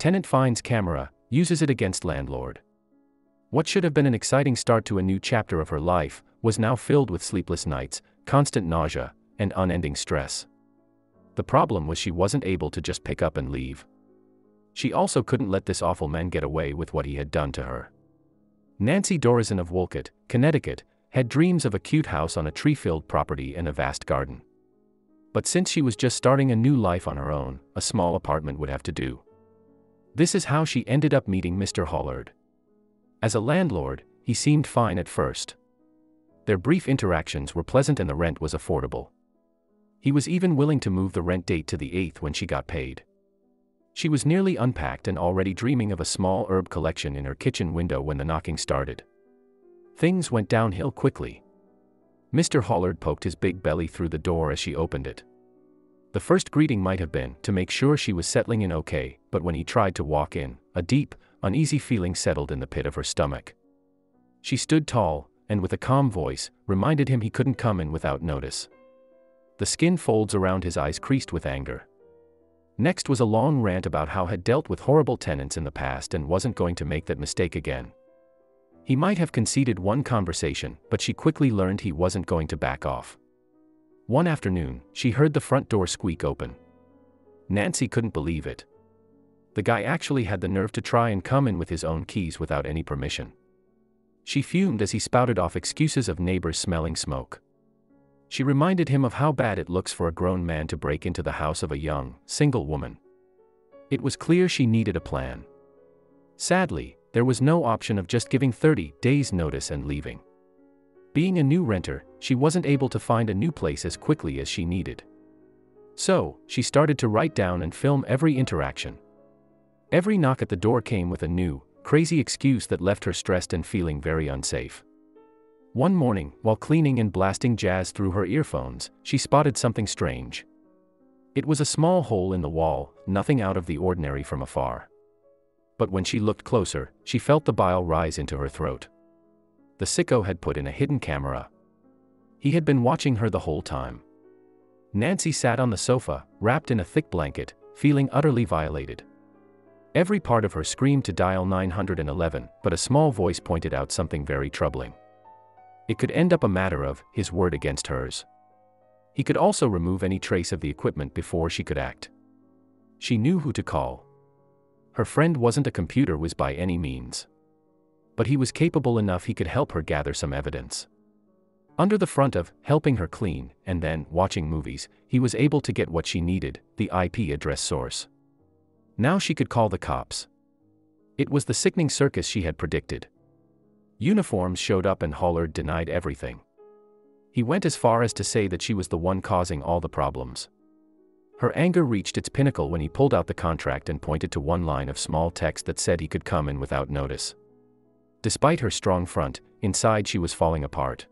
Tenant finds camera, uses it against landlord. What should have been an exciting start to a new chapter of her life was now filled with sleepless nights, constant nausea, and unending stress. The problem was she wasn't able to just pick up and leave. She also couldn't let this awful man get away with what he had done to her. Nancy Dorison of Wolcott, Connecticut, had dreams of a cute house on a tree filled property and a vast garden. But since she was just starting a new life on her own, a small apartment would have to do. This is how she ended up meeting Mr. Hollard. As a landlord, he seemed fine at first. Their brief interactions were pleasant and the rent was affordable. He was even willing to move the rent date to the 8th when she got paid. She was nearly unpacked and already dreaming of a small herb collection in her kitchen window when the knocking started. Things went downhill quickly. Mr. Hollard poked his big belly through the door as she opened it. The first greeting might have been to make sure she was settling in okay, but when he tried to walk in, a deep, uneasy feeling settled in the pit of her stomach. She stood tall, and with a calm voice, reminded him he couldn't come in without notice. The skin folds around his eyes creased with anger. Next was a long rant about how had dealt with horrible tenants in the past and wasn't going to make that mistake again. He might have conceded one conversation, but she quickly learned he wasn't going to back off. One afternoon, she heard the front door squeak open. Nancy couldn't believe it. The guy actually had the nerve to try and come in with his own keys without any permission. She fumed as he spouted off excuses of neighbors smelling smoke. She reminded him of how bad it looks for a grown man to break into the house of a young, single woman. It was clear she needed a plan. Sadly, there was no option of just giving 30 days' notice and leaving. Being a new renter, she wasn't able to find a new place as quickly as she needed. So, she started to write down and film every interaction. Every knock at the door came with a new, crazy excuse that left her stressed and feeling very unsafe. One morning, while cleaning and blasting jazz through her earphones, she spotted something strange. It was a small hole in the wall, nothing out of the ordinary from afar. But when she looked closer, she felt the bile rise into her throat the sicko had put in a hidden camera. He had been watching her the whole time. Nancy sat on the sofa, wrapped in a thick blanket, feeling utterly violated. Every part of her screamed to dial 911, but a small voice pointed out something very troubling. It could end up a matter of his word against hers. He could also remove any trace of the equipment before she could act. She knew who to call. Her friend wasn't a computer whiz by any means but he was capable enough he could help her gather some evidence. Under the front of helping her clean and then watching movies, he was able to get what she needed the IP address source. Now she could call the cops. It was the sickening circus she had predicted. Uniforms showed up and Hollard denied everything. He went as far as to say that she was the one causing all the problems. Her anger reached its pinnacle when he pulled out the contract and pointed to one line of small text that said he could come in without notice. Despite her strong front, inside she was falling apart.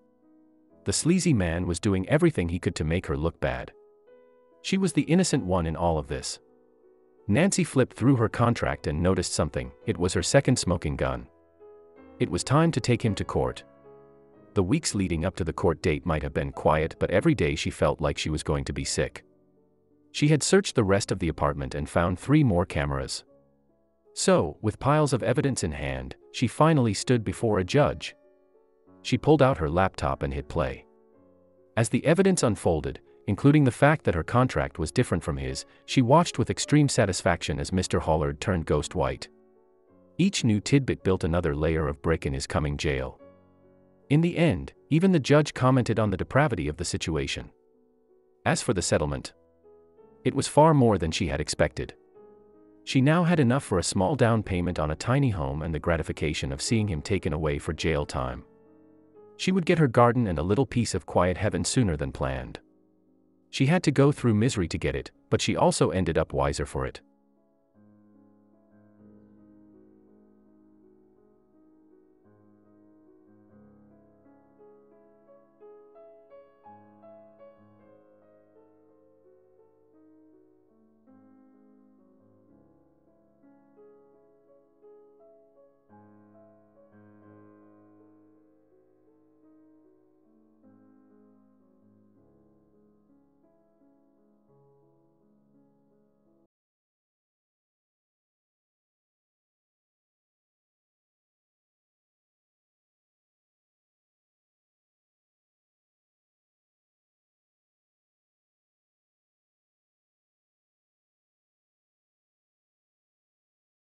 The sleazy man was doing everything he could to make her look bad. She was the innocent one in all of this. Nancy flipped through her contract and noticed something it was her second smoking gun. It was time to take him to court. The weeks leading up to the court date might have been quiet, but every day she felt like she was going to be sick. She had searched the rest of the apartment and found three more cameras. So, with piles of evidence in hand, she finally stood before a judge. She pulled out her laptop and hit play. As the evidence unfolded, including the fact that her contract was different from his, she watched with extreme satisfaction as Mr. Hollard turned ghost white. Each new tidbit built another layer of brick in his coming jail. In the end, even the judge commented on the depravity of the situation. As for the settlement, it was far more than she had expected. She now had enough for a small down payment on a tiny home and the gratification of seeing him taken away for jail time. She would get her garden and a little piece of quiet heaven sooner than planned. She had to go through misery to get it, but she also ended up wiser for it.